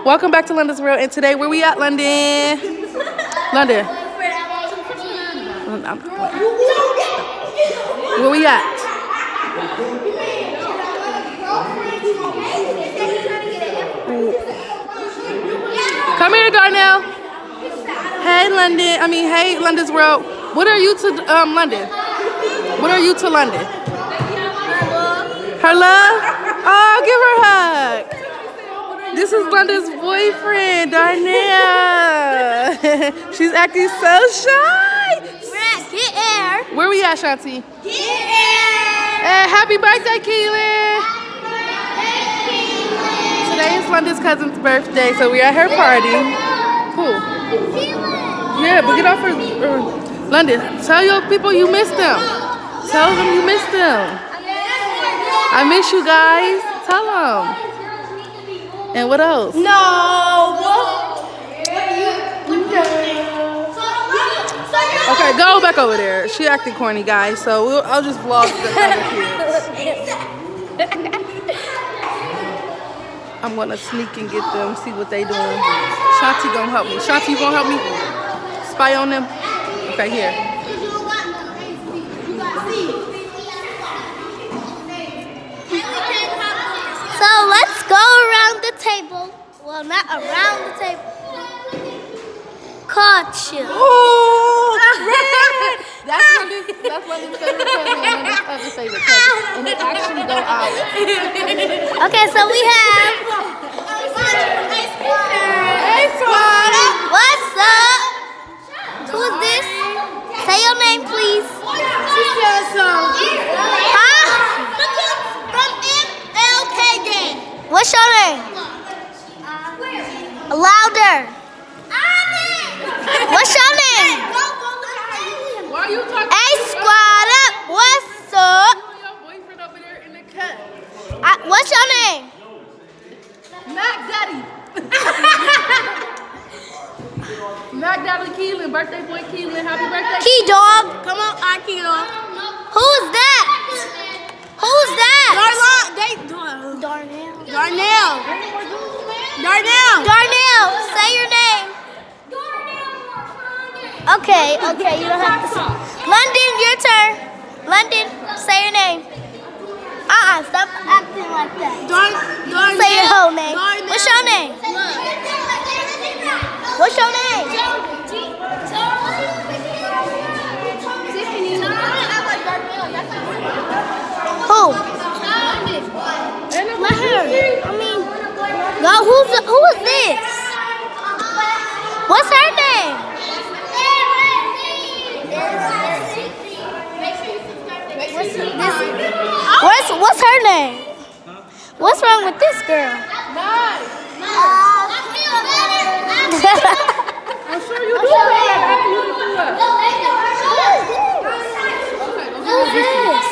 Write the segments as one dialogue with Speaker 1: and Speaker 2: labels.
Speaker 1: Welcome back to London's World, and today where we at, London? London. Where we at? Come here, Darnell. Hey, London. I mean, hey, London's World. What are you to um, London? What are you to London? Her love? Oh, give her a hug. This is London's boyfriend, Darnell. She's acting so shy.
Speaker 2: Get air.
Speaker 1: Where we at, Shanti?
Speaker 2: Get air.
Speaker 1: Hey, happy birthday, Keelan. Today is London's cousin's birthday, so we're at her party. Cool. Yeah, but get off her. Uh, London, tell your people you missed them. Tell them you missed them. I miss you guys. Tell them. And what else?
Speaker 2: No.
Speaker 1: Okay, go back over there. She acting corny, guys. So we'll, I'll just vlog the other kids. I'm gonna sneak and get them, see what they doing. Shanti gonna help me. Shanti, you gonna help me spy on them? Okay, here.
Speaker 2: Well, not around the table. Caught you.
Speaker 1: Oh, red! That's what this, that's what this favorite cousin and this other favorite cousin. And they actually go out.
Speaker 2: Okay, so we have.
Speaker 1: Why you talking
Speaker 2: Hey, squad up. What's up?
Speaker 1: your boyfriend over there in the cut?
Speaker 2: I, what's your name?
Speaker 1: Mac Daddy. Mac Daddy Keelan, birthday boy Keelan, happy birthday.
Speaker 2: Key dog. Come on, I key dog. Who's that? Who's that? Darnell. Darnell. Darnell. Darnell. Darnell. Say your name. Okay, okay, you don't have to say. London, your turn. London, say your name. Uh-uh, stop acting like that. Say your whole name. What's your name? What's your name? What's what's her name? What's wrong with this girl?
Speaker 1: I'm sure you do that. You do that.
Speaker 2: Who is this?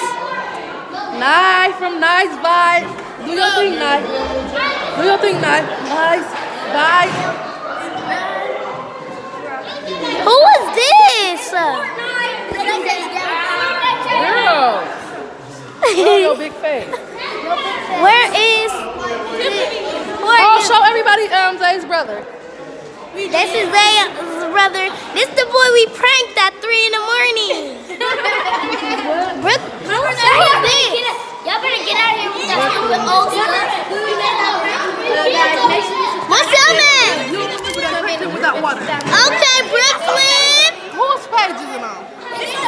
Speaker 1: Nice from Nice Vibes. Do your thing, Nice. Do your thing, Nice. Nice Vibes.
Speaker 2: Who is this?
Speaker 1: Girl. Your big face.
Speaker 2: Where is? Who are
Speaker 1: Oh,
Speaker 2: you?
Speaker 1: show everybody um Zay's brother.
Speaker 2: This is Zay's brother. This the boy we pranked at three in the morning. Brooke, who's this?
Speaker 3: Y'all better get out of here with that stupid old stuff.
Speaker 2: What's your name?
Speaker 1: With that water.
Speaker 2: Okay, Brooklyn.
Speaker 1: Whose page is it on?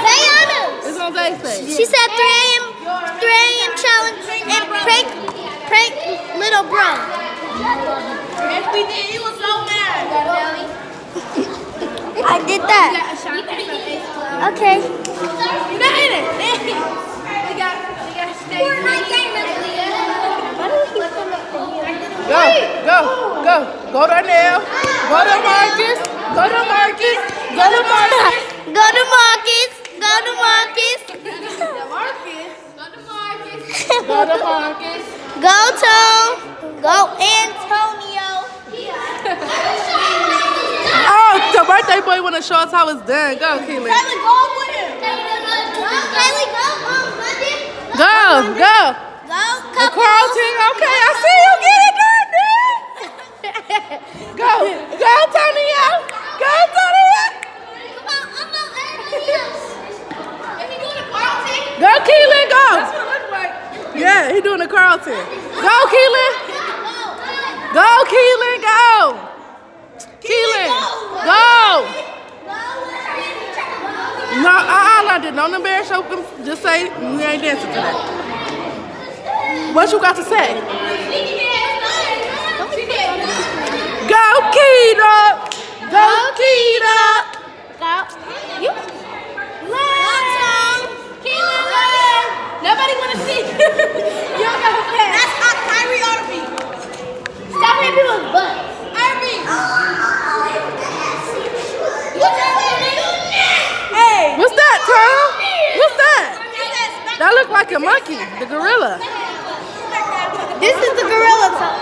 Speaker 2: Zayana.
Speaker 1: It's on Zay's page.
Speaker 2: She said 3 a.m. 3 a.m. challenge and prank, prank little bro.
Speaker 3: Yes, we did. He was so mad.
Speaker 2: I did that. Okay.
Speaker 1: Go, go, go. Go to Nell. Go to Marcus. Go to Marcus. To show us how it's done. Go, Keelan.
Speaker 2: Kylie, go with him. Kylie, go. Um, London.
Speaker 1: Go, go.
Speaker 2: Go.
Speaker 1: The
Speaker 2: Couple.
Speaker 1: Carlton. Okay, I see you. Get it done, man. Go. Go, Tonio. Go, Tonio. Go, Keelan, go. Yeah, he doing the Carlton. Go, Keelan. Go, Keelan, go. Keelan, go. No, uh-uh, London. Don't embarrass your Just say we ain't dancing today. What you got to say? Go, Keita. Go, Keita.
Speaker 3: Nobody want to see. you don't got a pass.
Speaker 2: That's how Kyrie ought to be.
Speaker 3: Stop hitting people's butts.
Speaker 2: Irving.
Speaker 3: Hey.
Speaker 1: What's that, Tom? What's that? That look like a monkey, the gorilla.
Speaker 2: This is the gorilla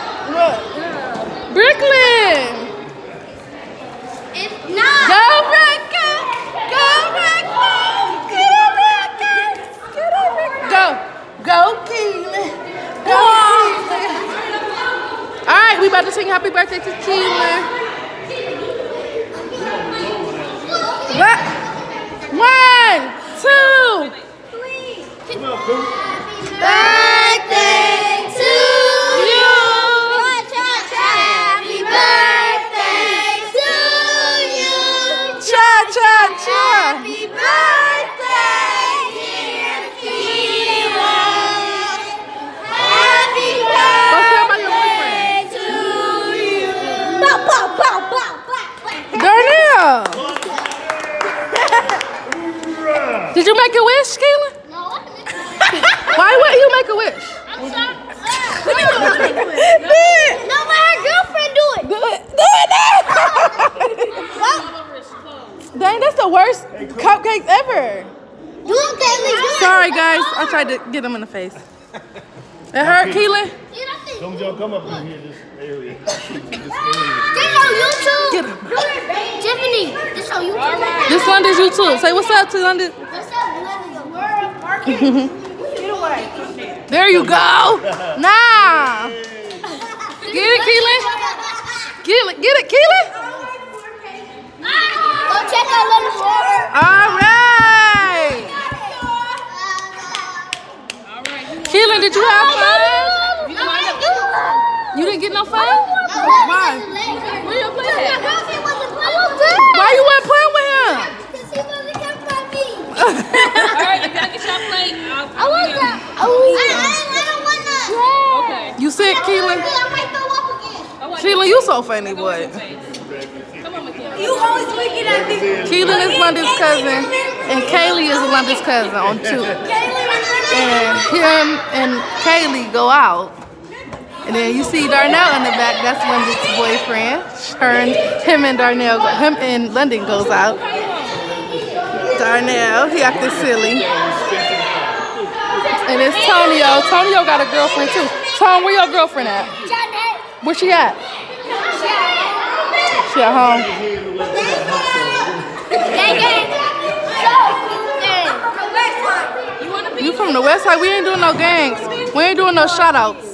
Speaker 1: the worst cupcakes ever.
Speaker 2: Do it, Kayli. Do it.
Speaker 1: Sorry, guys. I tried to get them in the face. It hurt, Keelan?
Speaker 4: Don't y'all come up in here, this area. this area.
Speaker 2: This on YouTube.
Speaker 1: Get 'em.
Speaker 2: Tiffany, this on YouTube.
Speaker 1: This London's YouTube. Say what's up to London.
Speaker 2: What's up, London? The world market.
Speaker 1: There you go. Nah. Get it, Keelan. Get it, get it, Keelan.
Speaker 2: Check out London's world.
Speaker 1: All right. Keelan, did you have fun? You didn't get no fun? Why?
Speaker 2: Where you playing?
Speaker 1: Oh, Why you weren't playing with him?
Speaker 5: Alright, if y'all get y'all plate, I'll,
Speaker 2: I want that. I, I don't want that.
Speaker 5: Okay.
Speaker 1: You sick, Keelan?
Speaker 2: I might throw up again.
Speaker 1: Keelan, you so funny, boy.
Speaker 5: Come on, Mackenzie.
Speaker 3: You always looking at me.
Speaker 1: Keelan is London's cousin, and Kayli is London's cousin on two. And him and Kayli go out. And then you see Darnell in the back, that's London's boyfriend. Her and him and Darnell, go- him and London goes out. Darnell, he acting silly. And it's Tonio. Tonio got a girlfriend too. Tom, where your girlfriend at? Where she at? She at home. You from the west side? We ain't doing no gangs. We ain't doing no shout outs.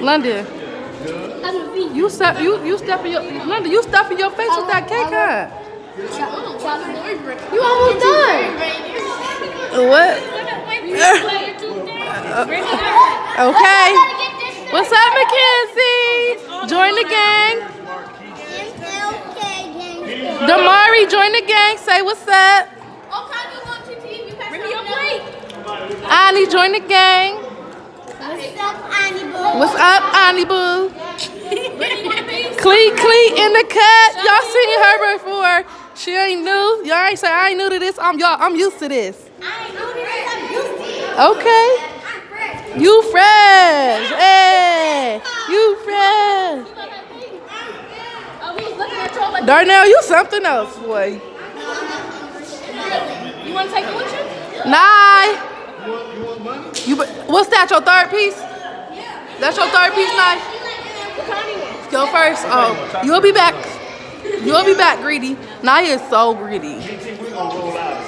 Speaker 1: London, you step you you step in your London, you stuffing your face with that cake, huh? You almost done. What? Okay. What's up, Mackenzie? Join the gang. Damari, join the gang. Say what's up.
Speaker 3: Bring me your plate.
Speaker 1: Annie, join the gang. What's up, Annie Boo? Clee Clee in the cut. Y'all seen her before. She ain't new. Y'all ain't say I ain't new to this. I'm y'all. I'm used to this. I ain't new to this. Okay. You fresh. Hey. You fresh. Darnell, you something else, boy.
Speaker 5: You want to take it with you?
Speaker 1: Nye. You, be- what's that? Your third piece? Yeah. That's your third piece, Nye. Go first. Oh, you'll be back. You'll be back, greedy. Naya is so greedy.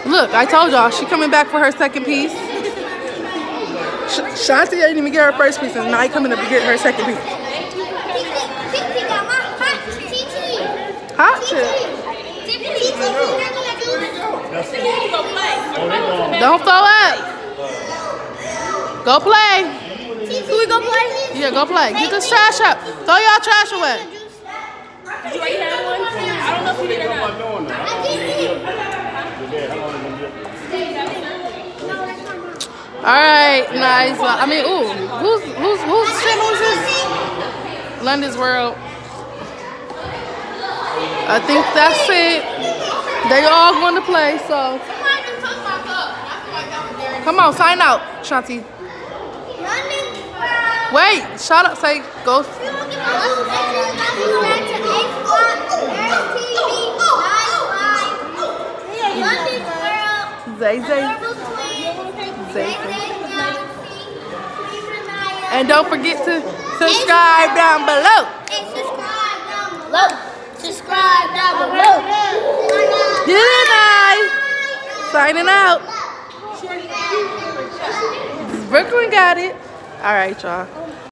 Speaker 1: Look, I told y'all she coming back for her second piece. Sh- Shanti ain't even get her first piece, and now coming up to get her second piece.
Speaker 2: Titi got my hot Titi.
Speaker 1: Hot chip.
Speaker 2: Titi,
Speaker 4: That's it.
Speaker 5: You need to go play.
Speaker 4: Oh, they gone.
Speaker 1: Don't throw up. Go play.
Speaker 2: Can we go play?
Speaker 1: Yeah, go play. Get this trash up. Throw y'all trash away.
Speaker 5: Did you already have one? I don't know if you did or
Speaker 4: What am I
Speaker 5: not.
Speaker 4: doing now? How long you been- how long you been drinking?
Speaker 1: All right, nice. I mean, ooh, who's who's who's channel is this? London's World. I think that's it. They all going to play, so come on, sign out, Shanti. Wait, shut up. Say go. Zay Zay. Zay. And don't forget to subscribe down below.
Speaker 2: subscribe down below. Subscribe down below.
Speaker 1: Good night. Signing out. Brooklyn got it. All right, y'all.